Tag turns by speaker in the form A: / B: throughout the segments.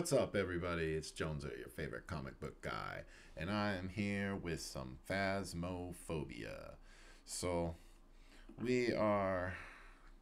A: What's up, everybody? It's Jonezer, your favorite comic book guy, and I am here with some Phasmophobia. So, we are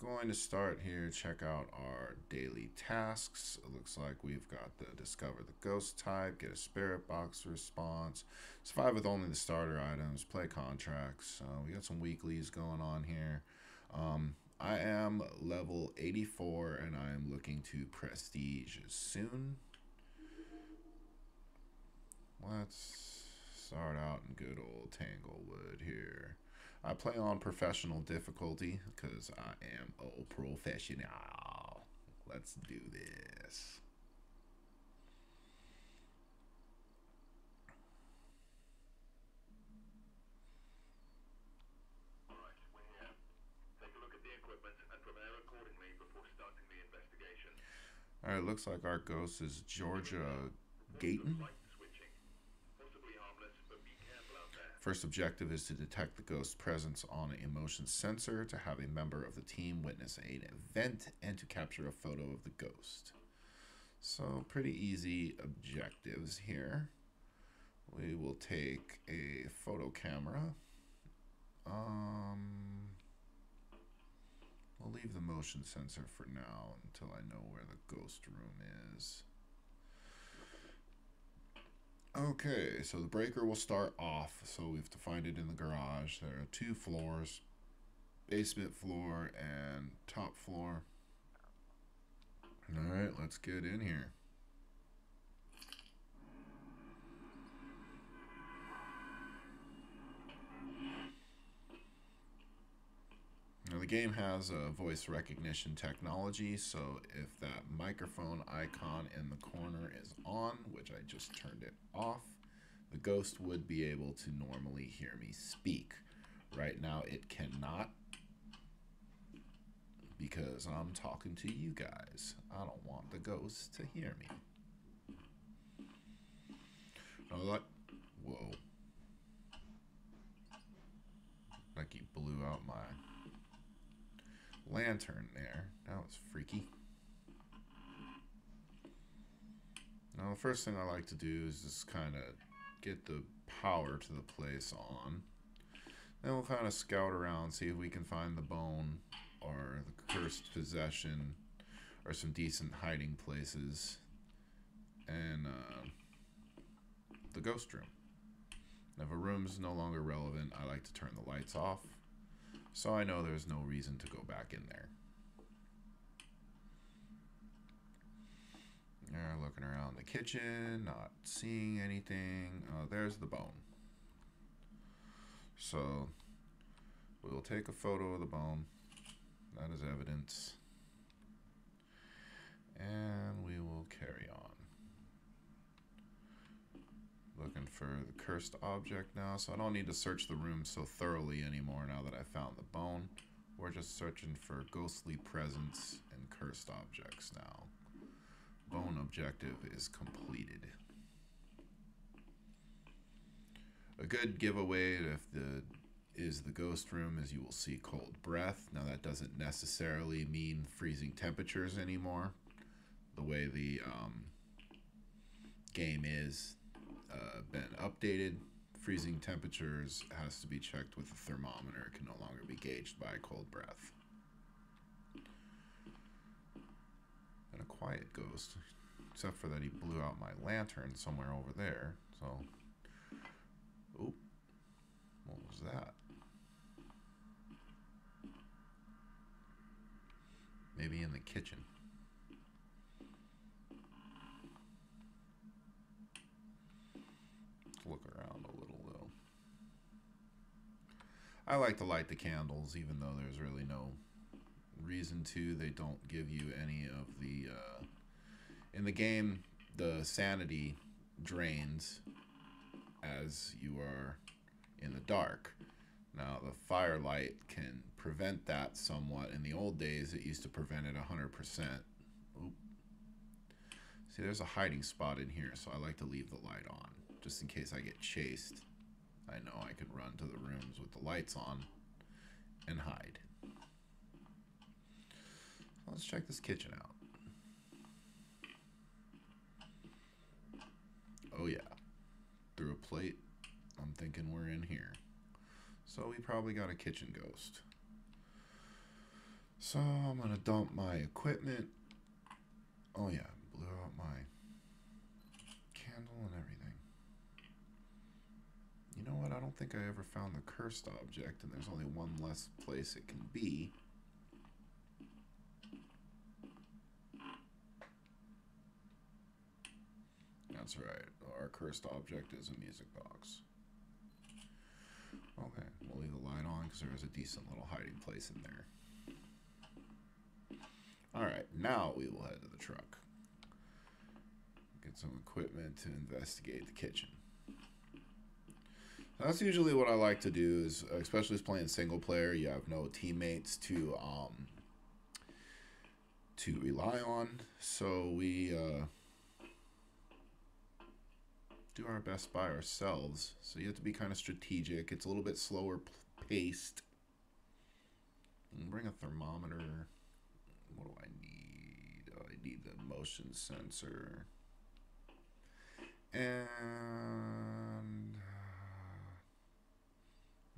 A: going to start here, check out our daily tasks. It looks like we've got the discover the ghost type, get a spirit box response, survive with only the starter items, play contracts. Uh, we got some weeklies going on here. Um, I am level 84 and I am looking to prestige soon. Let's start out in good old Tanglewood here. I play on professional difficulty because I am a professional. Let's do this. All right, looks like our ghost is Georgia Gayton. First objective is to detect the ghost's presence on an emotion sensor, to have a member of the team witness an event, and to capture a photo of the ghost. So pretty easy objectives here. We will take a photo camera. Um, I'll leave the motion sensor for now until I know where the ghost room is. Okay, so the breaker will start off. So we have to find it in the garage. There are two floors, basement floor and top floor. All right, let's get in here. The game has a voice recognition technology, so if that microphone icon in the corner is on, which I just turned it off, the ghost would be able to normally hear me speak. Right now it cannot because I'm talking to you guys. I don't want the ghost to hear me. Oh, like, whoa. Like he blew out my lantern there. That was freaky. Now, the first thing I like to do is just kind of get the power to the place on. Then we'll kind of scout around, see if we can find the bone or the cursed possession or some decent hiding places. And uh, the ghost room. If a room is no longer relevant, I like to turn the lights off so I know there's no reason to go back in there. They're looking around the kitchen, not seeing anything. Uh, there's the bone. So we'll take a photo of the bone. That is evidence. And we will carry on looking for the cursed object now, so I don't need to search the room so thoroughly anymore now that I found the bone. We're just searching for ghostly presence and cursed objects now. Bone objective is completed. A good giveaway if the is the ghost room as you will see cold breath. Now that doesn't necessarily mean freezing temperatures anymore. The way the um, game is, uh, been updated. Freezing temperatures has to be checked with a thermometer. It can no longer be gauged by a cold breath. And a quiet ghost, except for that he blew out my lantern somewhere over there. So, oop, what was that? Maybe in the kitchen. look around a little though. I like to light the candles even though there's really no reason to. They don't give you any of the uh, in the game the sanity drains as you are in the dark. Now the firelight can prevent that somewhat. In the old days it used to prevent it 100%. Oop. See there's a hiding spot in here so I like to leave the light on just in case I get chased. I know I can run to the rooms with the lights on and hide. Let's check this kitchen out. Oh, yeah. Threw a plate, I'm thinking we're in here. So we probably got a kitchen ghost. So I'm to dump my equipment. Oh, yeah. Blew out my candle and everything. You know what? I don't think I ever found the cursed object, and there's only one less place it can be. That's right. Our cursed object is a music box. Okay, we'll leave the light on because there is a decent little hiding place in there. Alright, now we will head to the truck. Get some equipment to investigate the kitchen. That's usually what I like to do, is especially playing single player, you have no teammates to um, to rely on. So we uh, do our best by ourselves. So you have to be kind of strategic. It's a little bit slower paced. Bring a thermometer. What do I need? Oh, I need the motion sensor. And uh,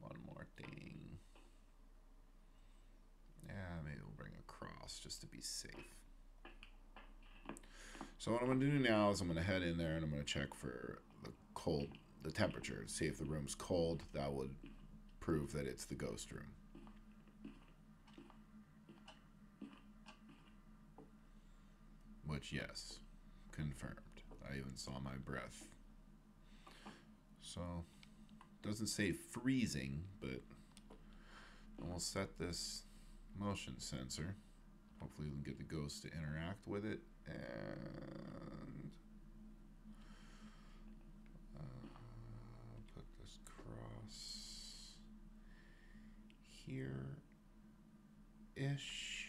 A: one more thing. Yeah, maybe we'll bring a cross just to be safe. So what I'm going to do now is I'm going to head in there and I'm going to check for the cold, the temperature, see if the room's cold. That would prove that it's the ghost room. Which, yes, confirmed. I even saw my breath. So, doesn't say freezing, but we'll set this motion sensor. Hopefully we can get the ghost to interact with it. And uh, put this cross here-ish.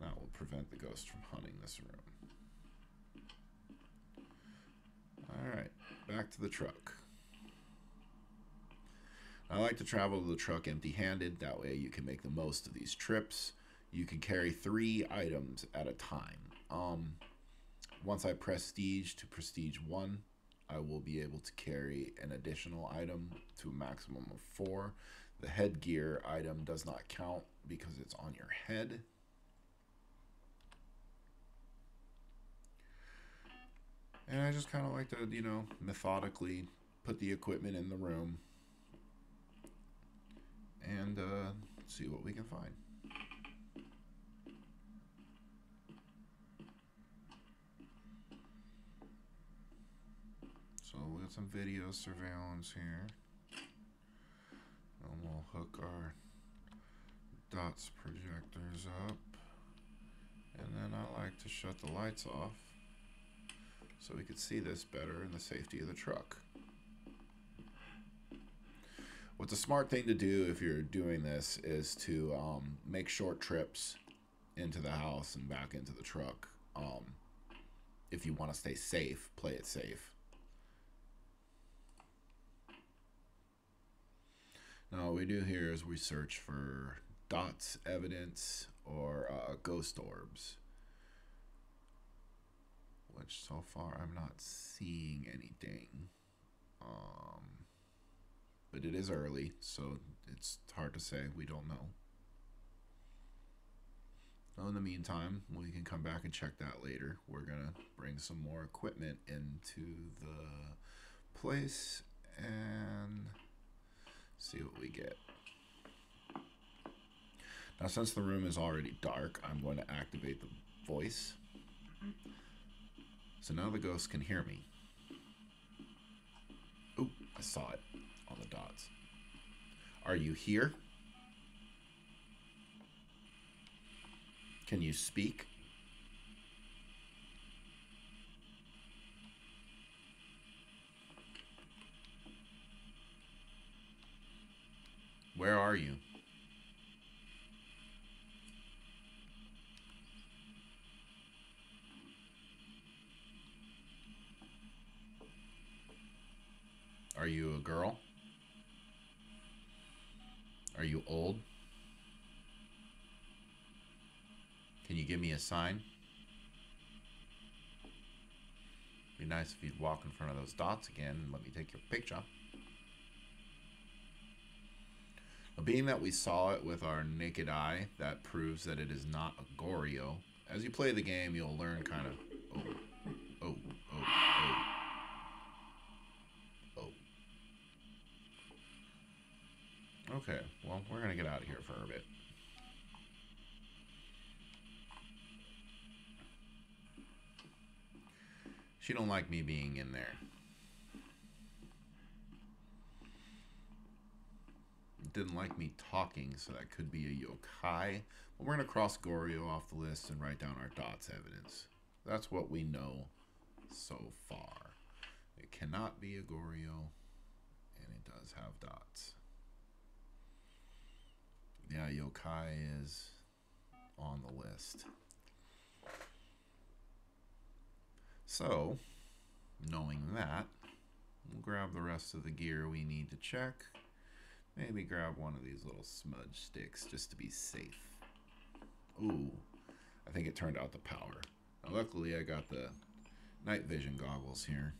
A: That will prevent the ghost from hunting this room. Alright, back to the truck. I like to travel to the truck empty handed. That way you can make the most of these trips. You can carry three items at a time. Um, once I prestige to prestige one, I will be able to carry an additional item to a maximum of four. The headgear item does not count because it's on your head. And I just kind of like to, you know, methodically put the equipment in the room and uh, see what we can find. So we got some video surveillance here. And we'll hook our dots projectors up. And then I like to shut the lights off so we could see this better in the safety of the truck. What's a smart thing to do if you're doing this is to um, make short trips into the house and back into the truck. Um, if you want to stay safe, play it safe. Now, what we do here is we search for dots evidence or uh, ghost orbs which so far I'm not seeing anything. Um, but it is early, so it's hard to say. We don't know. In the meantime, we can come back and check that later. We're going to bring some more equipment into the place and see what we get. Now, since the room is already dark, I'm going to activate the voice. So now the ghost can hear me. Oh, I saw it on the dots. Are you here? Can you speak? Where are you? Are you a girl? Are you old? Can you give me a sign? Be nice if you'd walk in front of those dots again and let me take your picture. Being that we saw it with our naked eye, that proves that it is not a Goryo. As you play the game, you'll learn kind of. Oh, oh, oh, oh. Oh. Okay, well, we're gonna get out of here for a bit. She don't like me being in there. Didn't like me talking, so that could be a yokai. But we're going to cross Goryo off the list and write down our dots evidence. That's what we know so far. It cannot be a Goryo, and it does have dots. Yeah, yokai is on the list. So, knowing that, we'll grab the rest of the gear we need to check. Maybe grab one of these little smudge sticks just to be safe. Ooh, I think it turned out the power. Now, luckily, I got the night vision goggles here.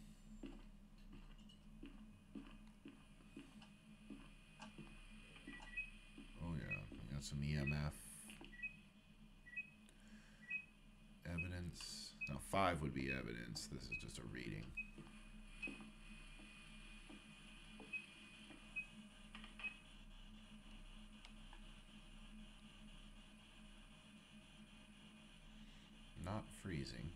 A: Oh yeah, I got some EMF. Evidence. Now five would be evidence. This is just a reading. Not freezing.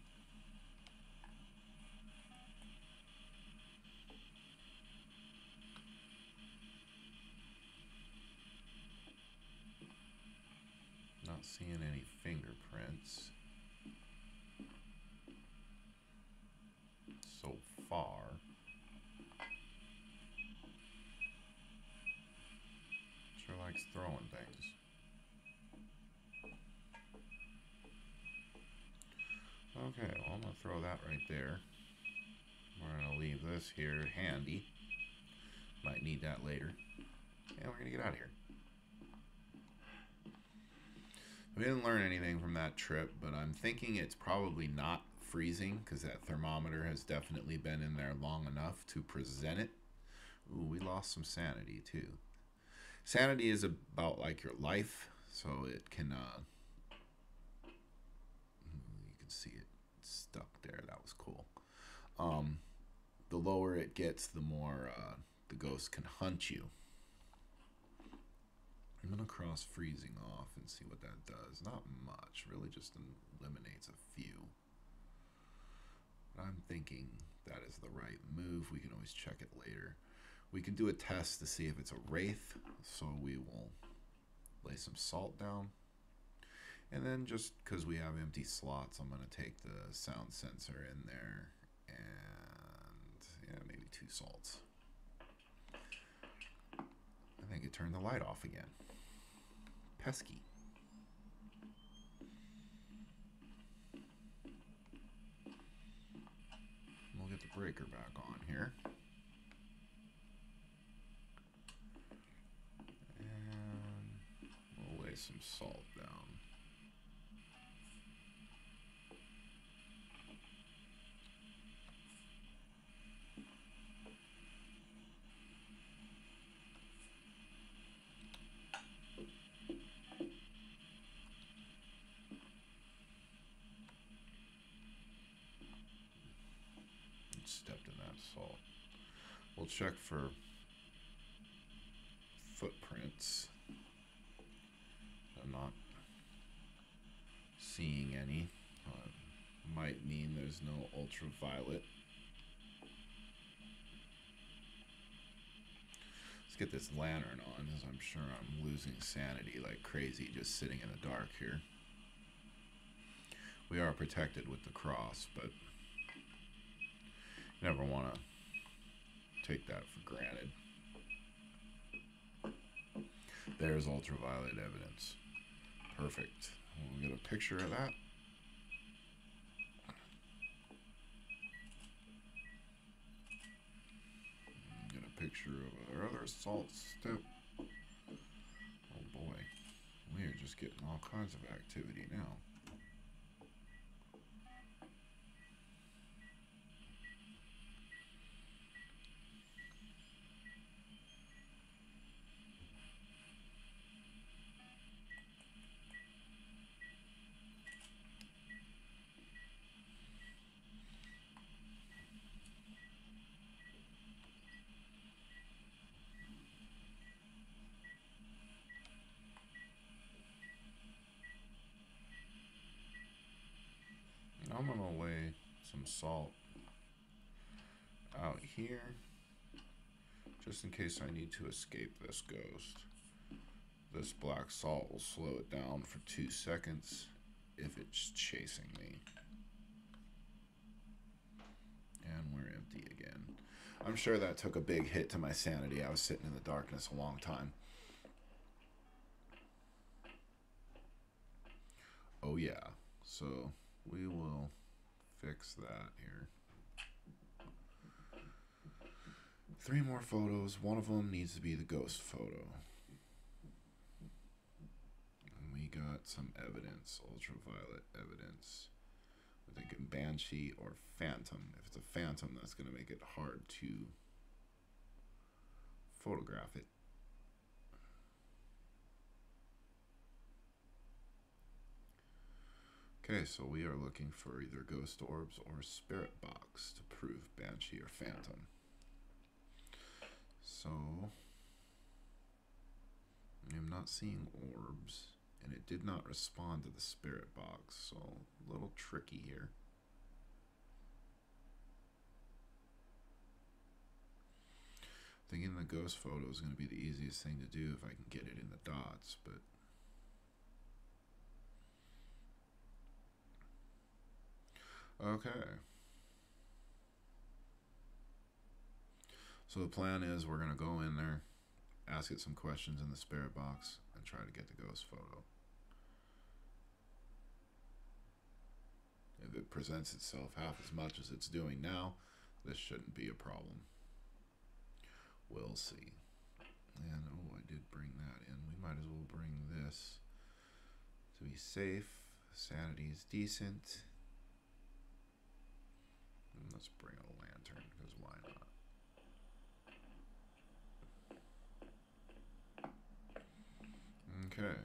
A: Not seeing any fingerprints so far. Sure likes throwing things. Okay, well, I'm going to throw that right there. We're going to leave this here handy. Might need that later. And we're going to get out of here. We didn't learn anything from that trip, but I'm thinking it's probably not freezing because that thermometer has definitely been in there long enough to present it. Ooh, we lost some sanity too. Sanity is about like your life, so it can, uh, you can see it stuck there. That was cool. Um, the lower it gets, the more uh, the ghost can hunt you. I'm going to cross freezing off and see what that does. Not much, really just eliminates a few. I'm thinking that is the right move. We can always check it later. We can do a test to see if it's a wraith, so we will lay some salt down. And then just because we have empty slots, I'm going to take the sound sensor in there and yeah, maybe two salts. I think it turned the light off again. Pesky. We'll get the breaker back on here. And we'll lay some salt down. Salt. We'll check for footprints. I'm not seeing any. Uh, might mean there's no ultraviolet. Let's get this lantern on, as I'm sure I'm losing sanity like crazy just sitting in the dark here. We are protected with the cross, but never want to take that for granted. There's ultraviolet evidence. Perfect. We'll get a picture of that. Get a picture of our other salt step. Oh boy. We are just getting all kinds of activity now. I'm gonna lay some salt out here just in case I need to escape this ghost. This black salt will slow it down for two seconds if it's chasing me. And we're empty again. I'm sure that took a big hit to my sanity. I was sitting in the darkness a long time. Oh yeah, so we will fix that here. Three more photos. One of them needs to be the ghost photo. And we got some evidence, ultraviolet evidence. We're thinking Banshee or Phantom. If it's a Phantom, that's going to make it hard to photograph it. Okay, so we are looking for either ghost orbs or spirit box to prove Banshee or Phantom. So, I'm not seeing orbs, and it did not respond to the spirit box, so a little tricky here. Thinking the ghost photo is going to be the easiest thing to do if I can get it in the dots, but Okay. So the plan is we're going to go in there, ask it some questions in the spirit box, and try to get the ghost photo. If it presents itself half as much as it's doing now, this shouldn't be a problem. We'll see. And, oh, I did bring that in. We might as well bring this to be safe. Sanity is decent. Let's bring a lantern, because why not? Okay.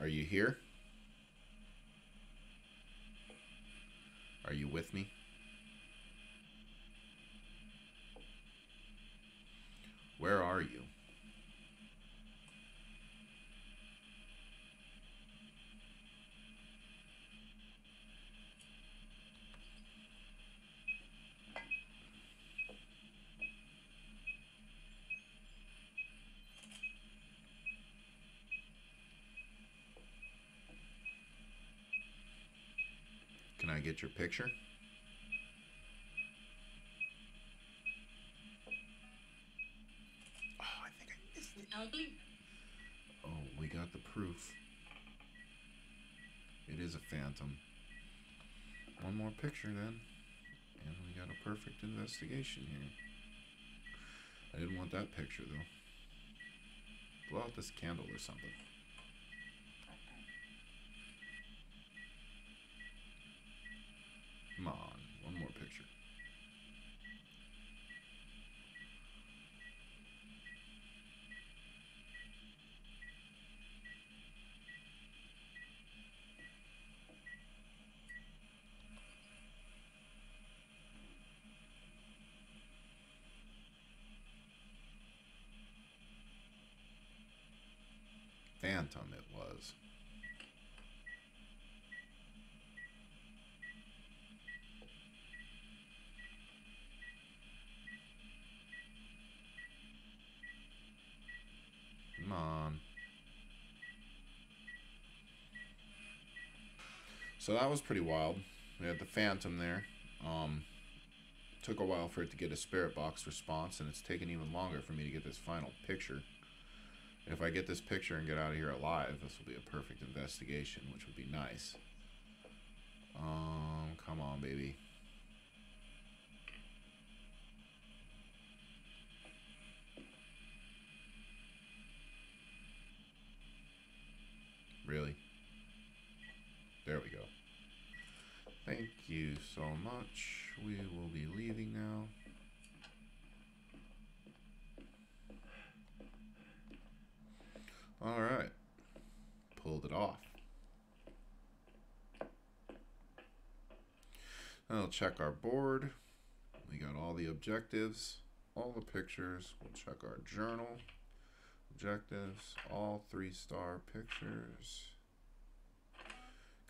A: Are you here? Are you with me? Where are you? Can I get your picture? Oh, we got the proof. It is a phantom. One more picture then. And we got a perfect investigation here. I didn't want that picture though. Blow out this candle or something. Come on, one more picture. Phantom it was. Come on. So that was pretty wild. We had the Phantom there. Um, took a while for it to get a spirit box response, and it's taken even longer for me to get this final picture. If I get this picture and get out of here alive, this will be a perfect investigation, which would be nice. Um, come on, baby. Really? There we go. Thank you so much. We will be leaving now. All right. Pulled it off. I'll check our board. We got all the objectives. all the pictures. We'll check our journal. Objectives, all three star pictures.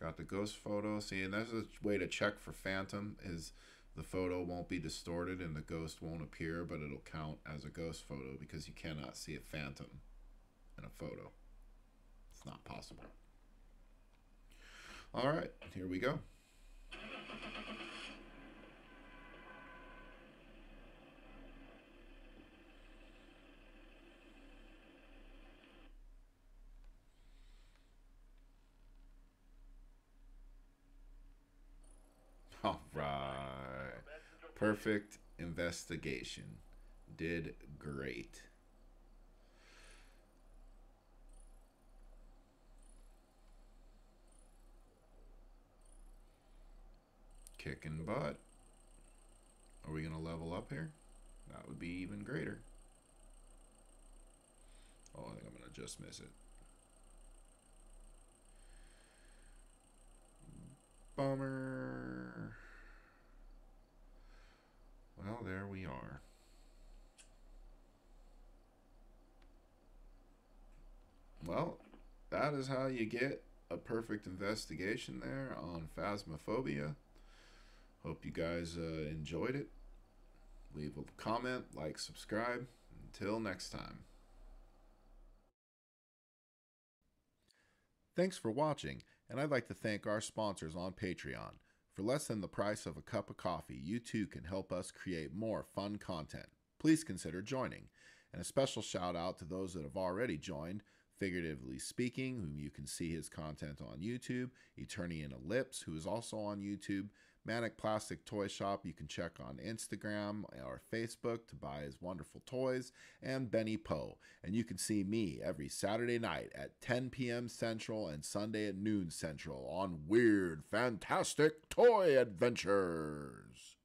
A: Got the ghost photo. See, and that's a way to check for phantom is the photo won't be distorted and the ghost won't appear, but it'll count as a ghost photo because you cannot see a phantom a photo. It's not possible. All right, here we go. All right. Perfect investigation. Did great. Kicking butt. Are we going to level up here? That would be even greater. Oh, I think I'm going to just miss it. Bummer. Well, there we are. Well, that is how you get a perfect investigation there on Phasmophobia. Hope you guys uh, enjoyed it. Leave a comment, like, subscribe. Until next time. Thanks for watching, and I'd like to thank our sponsors on Patreon. For less than the price of a cup of coffee, you too can help us create more fun content. Please consider joining. And a special shout out to those that have already joined Figuratively Speaking, whom you can see his content on YouTube, Eternian Ellipse, who is also on YouTube, Manic Plastic Toy Shop, you can check on Instagram or Facebook to buy his wonderful toys, and Benny Poe. And you can see me every Saturday night at 10 p.m. Central and Sunday at noon Central on Weird, Fantastic Toy Adventures.